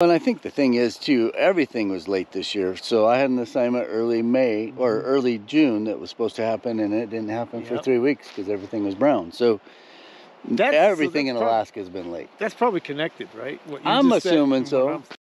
And I think the thing is too, everything was late this year. So I had an assignment early May or mm-hmm. early June that was supposed to happen, and it didn't happen for three weeks because everything was brown. So That's- everything so in Alaska has been late. That's probably connected, right? I'm assuming so.